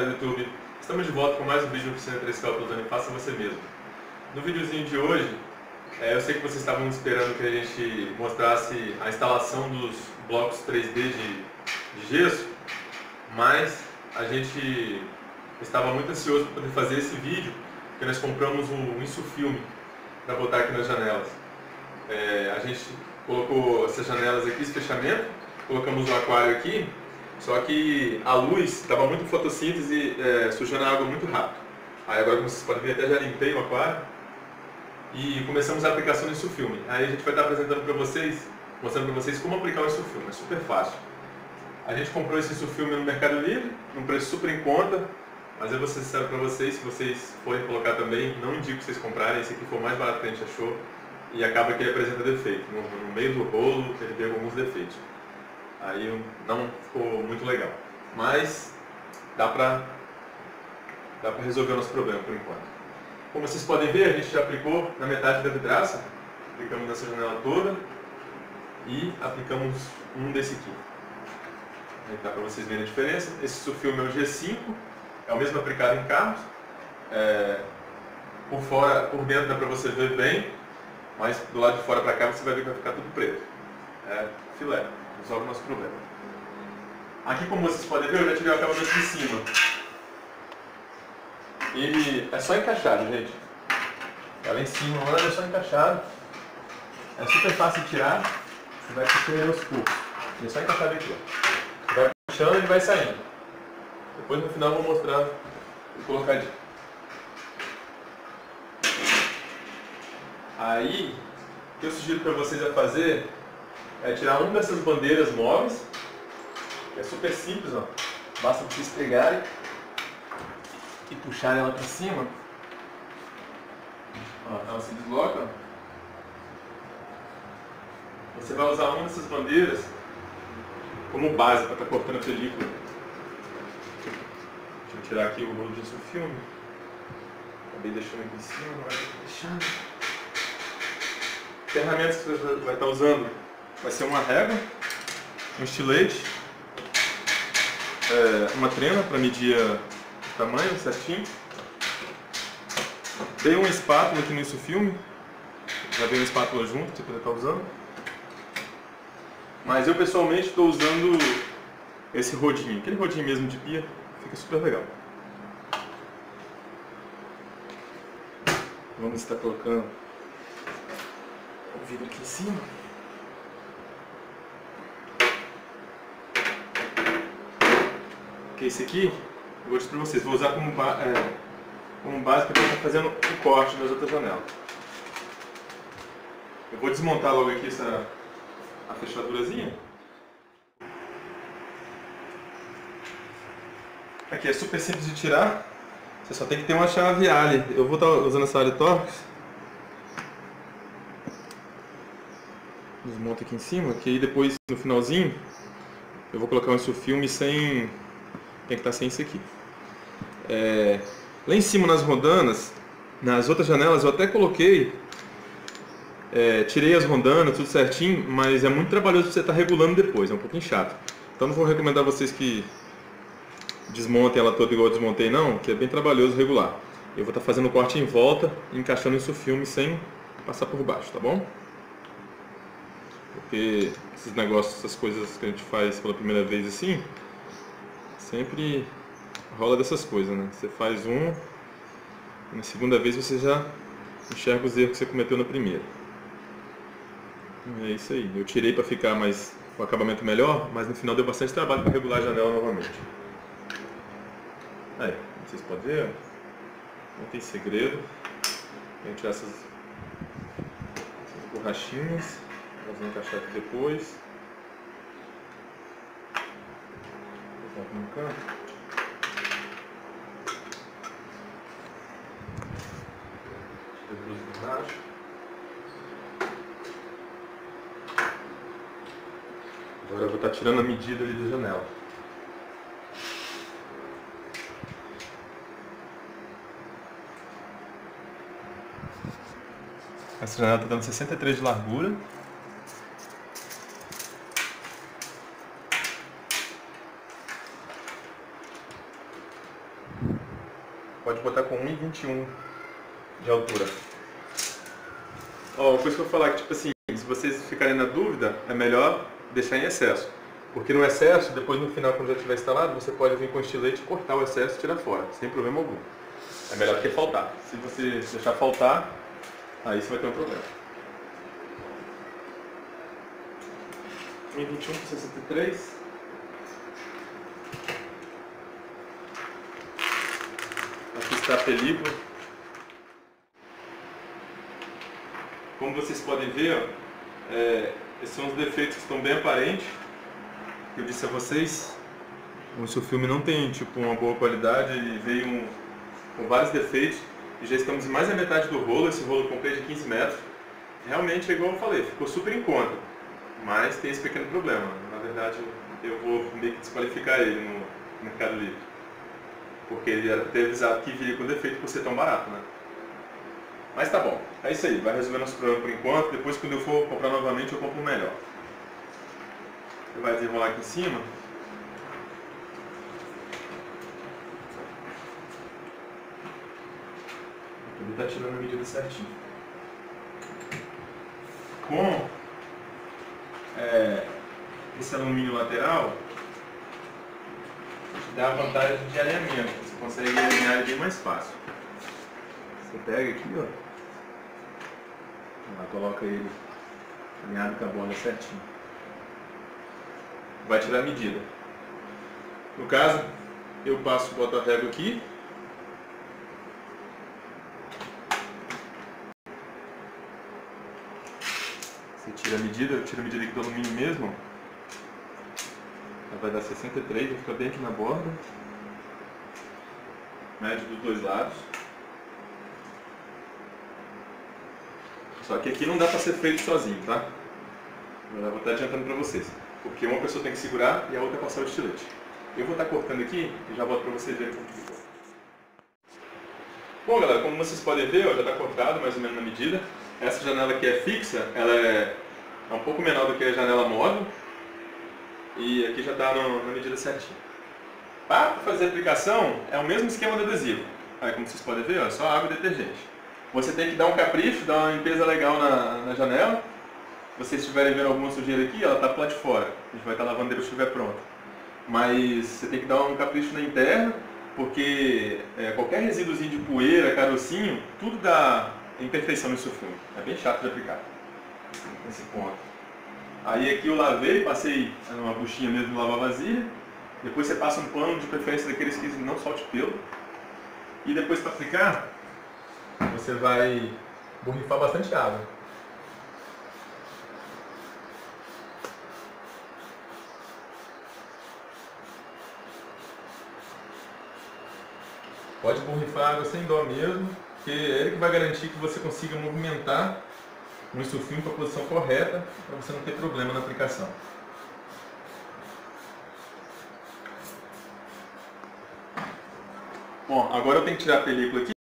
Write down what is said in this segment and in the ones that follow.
do YouTube, estamos de volta com mais um vídeo Oficina 3K Autozone Faça Você Mesmo. No videozinho de hoje, é, eu sei que vocês estavam esperando que a gente mostrasse a instalação dos blocos 3D de, de gesso, mas a gente estava muito ansioso para poder fazer esse vídeo, porque nós compramos um insufilme para botar aqui nas janelas. É, a gente colocou essas janelas aqui, esse fechamento, colocamos o aquário aqui, só que a luz estava muito fotossíntese, é, sujando a água muito rápido. Aí agora, como vocês podem ver, até já limpei o aquário e começamos a aplicação do filme. Aí a gente vai estar apresentando para vocês, mostrando para vocês como aplicar o filme. É super fácil. A gente comprou esse filme no Mercado Livre, num preço super em conta, mas eu vou ser sincero para vocês, se vocês forem colocar também, não indico vocês comprarem, esse aqui foi o mais barato que a gente achou e acaba que ele apresenta defeito. No, no meio do rolo ele tem alguns defeitos. Aí não ficou muito legal. Mas dá pra, dá resolver o nosso problema por enquanto. Como vocês podem ver, a gente já aplicou na metade da vidraça. Aplicamos nessa janela toda e aplicamos um desse aqui. Aí dá para vocês verem a diferença. Esse sulfilme é o G5, é o mesmo aplicado em carros. É, por fora, por dentro dá para você ver bem, mas do lado de fora para cá você vai ver que vai ficar tudo preto. É filé, resolve o nosso problema. Aqui como vocês podem ver, eu já tirei o acabamento de cima. Ele é só encaixado, gente. Tá lá em cima, lá é só encaixado. É super fácil de tirar. Você vai puxando aos poucos. Ele é só encaixado aqui, ó. Vai puxando e ele vai saindo. Depois no final eu vou mostrar o colocadinho. Aí, o que eu sugiro para vocês a fazer é tirar uma dessas bandeiras móveis, é super simples, ó. Basta vocês pegarem e puxarem ela para cima. Ó, ela se desloca. Você vai usar uma dessas bandeiras como base para estar tá cortando a película. Deixa eu tirar aqui o rolo de filme. Acabei deixando aqui em cima, agora deixando ferramentas que você vai estar usando vai ser uma régua, um estilete, é, uma trena para medir o tamanho certinho. Tem uma espátula aqui no Isso Filme, já vem uma espátula junto que você pode estar usando. Mas eu pessoalmente estou usando esse rodinho, aquele rodinho mesmo de pia, fica super legal. Vamos estar colocando o vidro aqui em cima. Que é esse aqui, eu vou dizer para vocês, vou usar como, é, como base para estar fazendo o corte nas outras janelas. Eu vou desmontar logo aqui essa a fechadurazinha. Aqui é super simples de tirar. Você só tem que ter uma chave Ali. Eu vou estar usando essa Ali Torx. Desmonta aqui em cima, que aí depois no finalzinho eu vou colocar um filme sem. Tem que estar sem isso aqui. É... Lá em cima nas rodanas, nas outras janelas eu até coloquei. É, tirei as rondanas, tudo certinho, mas é muito trabalhoso você estar regulando depois, é um pouquinho chato. Então não vou recomendar vocês que desmontem ela toda igual eu desmontei não, que é bem trabalhoso regular. Eu vou estar fazendo o corte em volta, encaixando isso filme sem passar por baixo, tá bom? Porque esses negócios, essas coisas que a gente faz pela primeira vez assim, sempre rola dessas coisas, né? Você faz um, na segunda vez você já enxerga os erros que você cometeu na primeira. É isso aí. Eu tirei para ficar mais o acabamento melhor, mas no final deu bastante trabalho para regular a janela novamente. Aí, vocês podem ver, não tem segredo. Que tirar essas, essas borrachinhas. Nós vamos encaixar aqui depois. Aqui no canto. Depois embaixo. Agora eu vou estar tirando a medida ali da janela. Essa janela está dando 63 de largura. pode botar com 1,21 de altura. Ó, uma coisa que eu vou falar que, tipo assim, se vocês ficarem na dúvida, é melhor deixar em excesso. Porque no excesso, depois no final, quando já estiver instalado, você pode vir com estilete, cortar o excesso e tirar fora, sem problema algum. É melhor do que faltar. Se você deixar faltar, aí você vai ter um problema. 1,21 por 63. Aqui está a película. Como vocês podem ver, ó, é, esses são os defeitos que estão bem aparentes. Eu disse a vocês, o seu filme não tem tipo uma boa qualidade, ele veio um, com vários defeitos e já estamos em mais da metade do rolo, esse rolo comprei de 15 metros. Realmente, é igual eu falei, ficou super em conta, mas tem esse pequeno problema. Na verdade, eu vou meio que desqualificar ele no Mercado Livre, porque ele era ter avisado que viria com defeito por ser tão barato, né? Mas tá bom, é isso aí, vai resolver nosso problema por enquanto, depois quando eu for comprar novamente eu compro melhor. Você vai desenrolar aqui em cima. Ele está tirando a medida certinho. Com é, esse alumínio lateral, dá a vantagem de alinhamento. Você consegue alinhar bem mais fácil. Você pega aqui, ó. Lá, coloca ele alinhado com a bola certinho. Vai tirar a medida. No caso, eu passo, boto a régua aqui. Você tira a medida, eu tiro a medida aqui do alumínio mesmo. Vai dar 63, vai ficar bem aqui na borda. Médio dos dois lados. Só que aqui não dá para ser feito sozinho, tá? Eu vou estar adiantando para vocês. Porque uma pessoa tem que segurar e a outra passar o estilete. Eu vou estar cortando aqui e já volto para vocês verem como ficou. Bom galera, como vocês podem ver, ó, já está cortado mais ou menos na medida. Essa janela aqui é fixa, ela é um pouco menor do que a janela móvel. E aqui já está na medida certinha. Para fazer a aplicação, é o mesmo esquema do adesivo. Aí como vocês podem ver, ó, é só água e detergente. Você tem que dar um capricho, dar uma limpeza legal na, na janela. Se vocês estiverem vendo alguma sujeira aqui, ela está lá de fora. A gente vai estar tá lavando depois que estiver pronto. Mas você tem que dar um capricho na interna, porque é, qualquer resíduozinho de poeira, carocinho, tudo dá imperfeição no seu filme. É bem chato de aplicar nesse ponto. Aí aqui eu lavei, passei uma buchinha mesmo de lavar vazia. Depois você passa um pano de preferência daqueles que não solte pelo. E depois para aplicar, você vai borrifar bastante água. Pode borrifar água sem dó mesmo, porque é ele que vai garantir que você consiga movimentar o insulfilme para a posição correta, para você não ter problema na aplicação. Bom, agora eu tenho que tirar a película aqui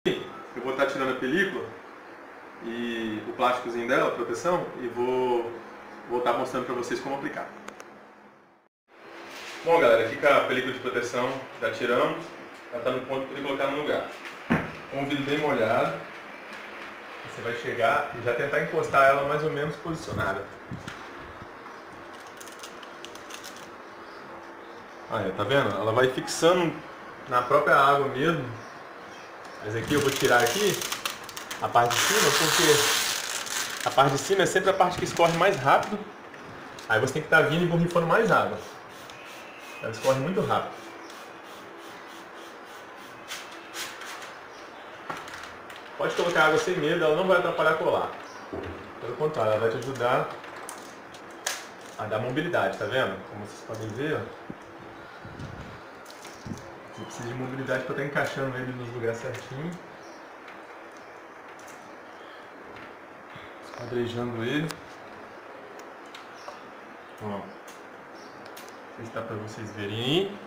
eu vou estar tirando a película e o plásticozinho dela, a proteção, e vou, vou estar mostrando para vocês como aplicar. Bom galera, aqui com a película de proteção já tiramos, já está no ponto poder colocar no lugar. Com o vidro bem molhado, você vai chegar e já tentar encostar ela mais ou menos posicionada. Aí, tá vendo? Ela vai fixando na própria água mesmo, mas aqui eu vou tirar aqui a parte de cima, porque a parte de cima é sempre a parte que escorre mais rápido. Aí você tem que estar tá vindo e borrifando mais água. Ela escorre muito rápido. Pode colocar água sem medo, ela não vai atrapalhar colar. Pelo contrário, ela vai te ajudar a dar mobilidade, tá vendo? Como vocês podem ver. Você precisa de mobilidade para estar tá encaixando ele nos lugares certinho. Esquadrejando ele. Ó. Não sei se dá para vocês verem aí.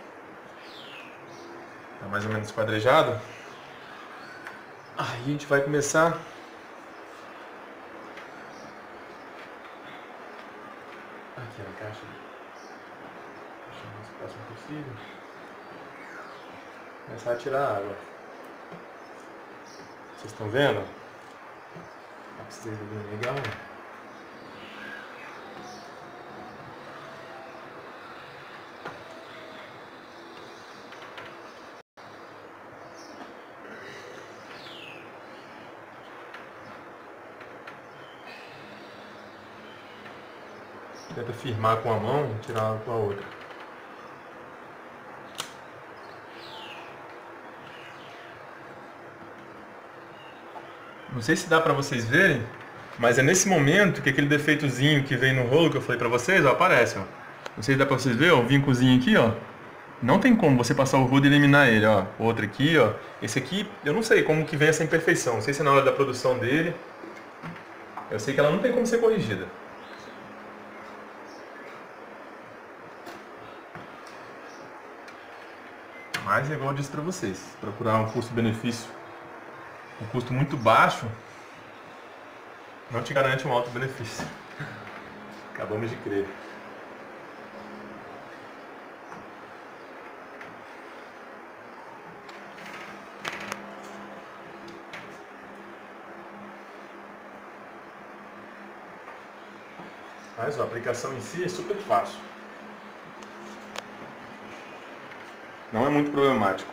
Tá mais ou menos esquadrejado. A gente vai começar aqui a caixa. Deixa o mais próximo possível. Começar a tirar a água. Vocês estão vendo? Dá pra vocês verem legal. Tenta firmar com a mão e tirar com a outra. Não sei se dá pra vocês verem, mas é nesse momento que aquele defeitozinho que vem no rolo que eu falei pra vocês, ó, aparece, ó. Não sei se dá pra vocês verem, ó, o vincozinho aqui, ó. Não tem como você passar o rodo e eliminar ele, ó. Outro aqui, ó. Esse aqui, eu não sei como que vem essa imperfeição. Não sei se é na hora da produção dele. Eu sei que ela não tem como ser corrigida. Mas é igual eu disse pra vocês, procurar um custo-benefício, um custo muito baixo, não te garante um alto benefício. Acabamos de crer. Mas a aplicação em si é super fácil. Não é muito problemático.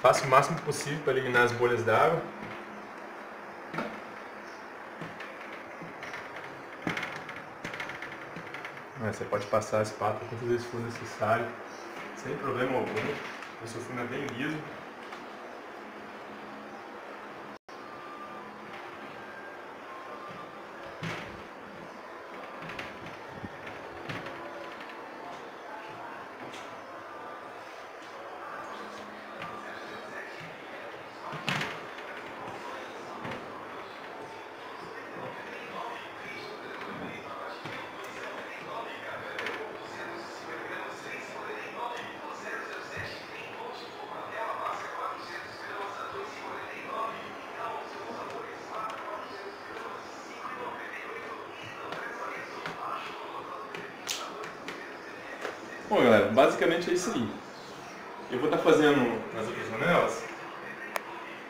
Faça o máximo possível para eliminar as bolhas d'água. Você pode passar a espátula quantas vezes for necessário, sem problema algum. O seu fundo é bem liso. Bom galera, basicamente é isso aí. Eu vou estar fazendo nas outras janelas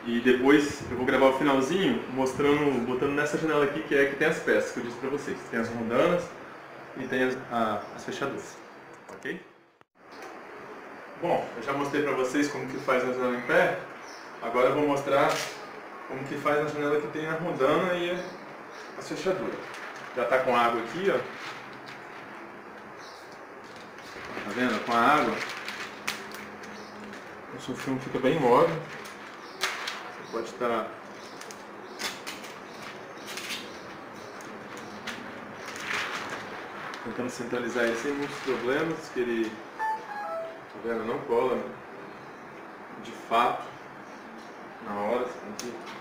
e depois eu vou gravar o finalzinho mostrando, botando nessa janela aqui que é que tem as peças que eu disse pra vocês. Tem as rondanas e tem as, a, as fechaduras, ok? Bom, eu já mostrei pra vocês como que faz na janela em pé, agora eu vou mostrar como que faz na janela que tem a rondana e as fechaduras. Já está com água aqui, ó. Tá vendo? Com a água, o seu filme fica bem imóvel. Você pode estar tentando centralizar ele sem muitos problemas, que ele, tá vendo, não cola de fato na hora, você tem que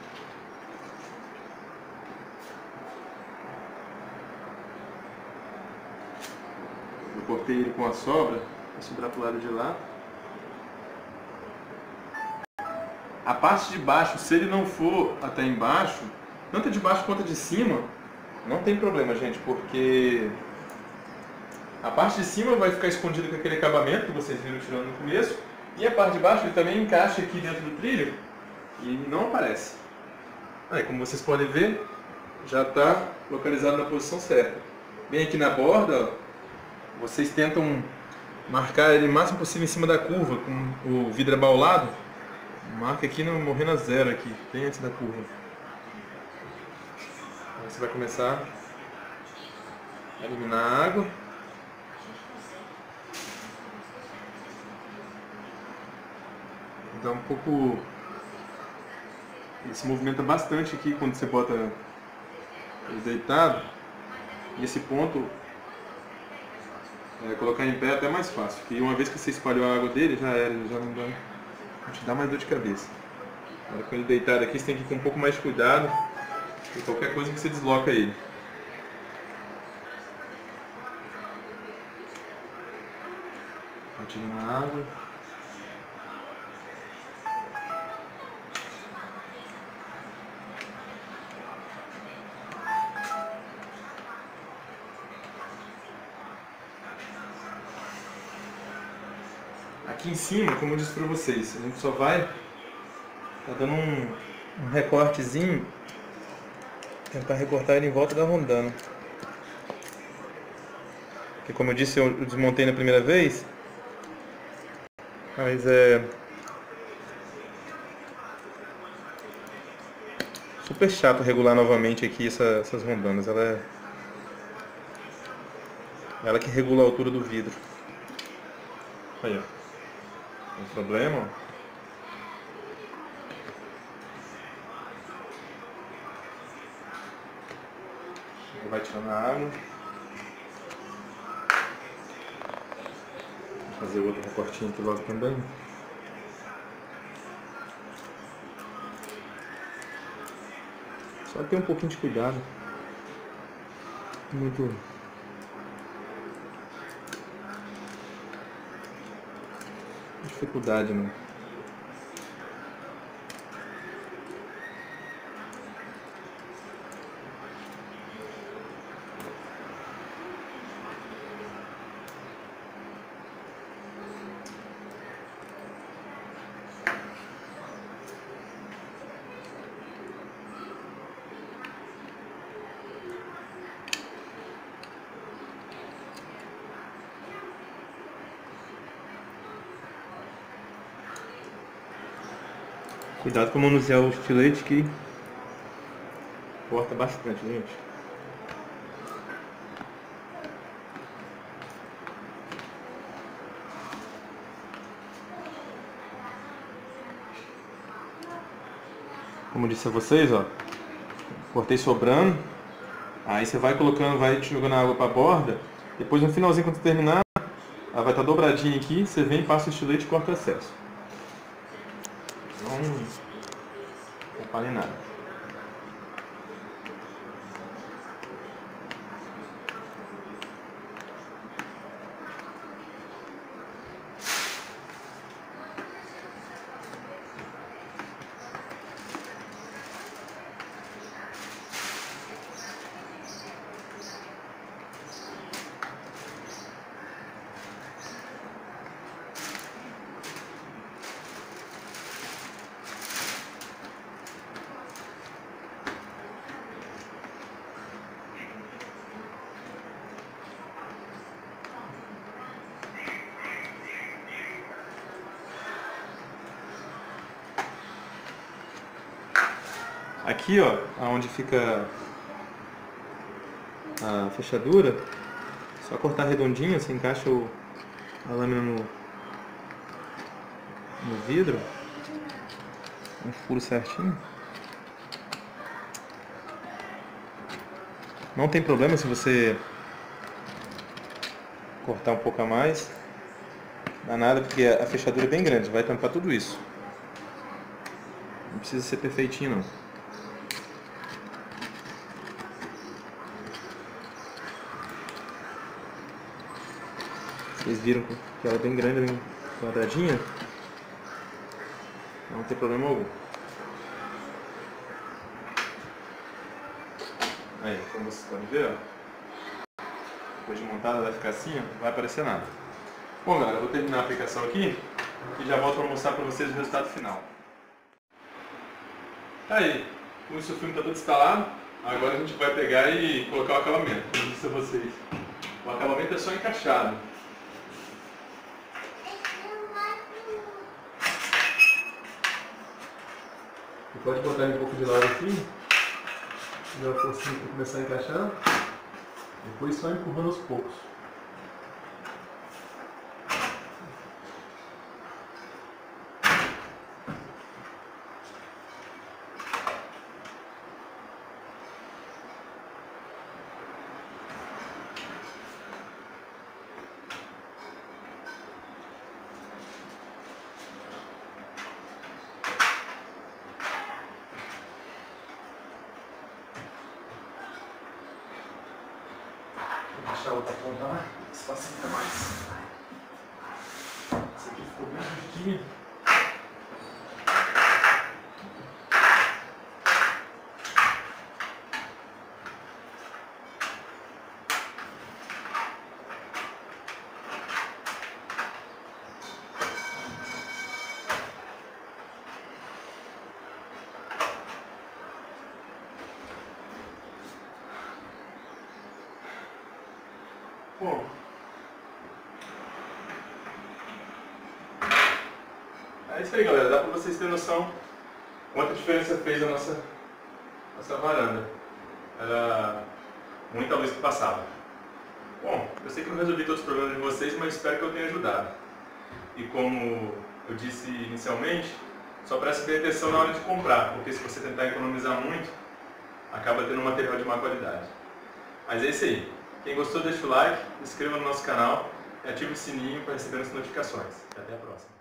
Eu cortei ele com a sobra, vai sobrar pro lado de lá. A parte de baixo, se ele não for até embaixo, tanto de baixo quanto de cima, não tem problema, gente, porque a parte de cima vai ficar escondida com aquele acabamento que vocês viram tirando no começo, e a parte de baixo ele também encaixa aqui dentro do trilho e não aparece. Aí, como vocês podem ver, já está localizado na posição certa. Bem aqui na borda, vocês tentam marcar ele o máximo possível em cima da curva, com o vidro abaulado. Marca aqui no morrendo a zero aqui, bem antes da curva. Você vai começar a eliminar a água. Dá um pouco. Ele se movimenta bastante aqui quando você bota ele deitado. E esse ponto é, colocar em pé é até mais fácil, porque uma vez que você espalhou a água dele, já era, já não, dá, não te dá mais dor de cabeça. Agora com ele deitado aqui, você tem que ir com um pouco mais de cuidado, e qualquer coisa que você desloca ele. Tira na água. Aqui em cima, como eu disse para vocês, a gente só vai tá dando um, um recortezinho, tentar recortar ele em volta da rondana. Porque como eu disse, eu desmontei na primeira vez, mas é super chato regular novamente aqui essa, essas rondanas. Ela é ela que regula a altura do vidro. Aí, ó. Problema, vai tirando a água. Vou fazer outro recortinho aqui logo também. Só ter um pouquinho de cuidado. Muito dificuldade, né? Cuidado com manusear o estilete que corta bastante, gente. Como disse a vocês, ó, cortei sobrando. Aí você vai colocando, vai jogando água para a borda. Depois no finalzinho, quando terminar, ela vai estar tá dobradinha aqui. Você vem, passa o estilete e corta o excesso. Não, fale nada. Aqui, ó, onde fica a fechadura, só cortar redondinho, você encaixa o, a lâmina no, no vidro, um furo certinho. Não tem problema se você cortar um pouco a mais, dá nada porque a fechadura é bem grande, vai tampar tudo isso. Não precisa ser perfeitinho não. Vocês viram que ela é bem grande, bem quadradinha. Não tem problema algum. Aí, como vocês podem ver, ó. Depois de montada vai ficar assim, ó, não vai aparecer nada. Bom galera, vou terminar a aplicação aqui e já volto para mostrar para vocês o resultado final. Tá aí, o filme está todo instalado, agora a gente vai pegar e colocar o acabamento, como disse a vocês. O acabamento é só encaixado. Pode botar um pouco de lado aqui. Dar uma forcinha para começar a encaixar. Depois só empurrando aos poucos. A outra ponta que facilita mais. Esse aqui ficou bem justinho. Bom, é isso aí galera, dá pra vocês terem noção quanta diferença fez a nossa, nossa varanda. Era muita luz que passava. Bom, eu sei que não resolvi todos os problemas de vocês, mas espero que eu tenha ajudado. E como eu disse inicialmente, só preste bem atenção na hora de comprar, porque se você tentar economizar muito, acaba tendo um material de má qualidade. Mas é isso aí. Quem gostou deixa o like, inscreva no nosso canal e ative o sininho para receber as notificações. Até a próxima.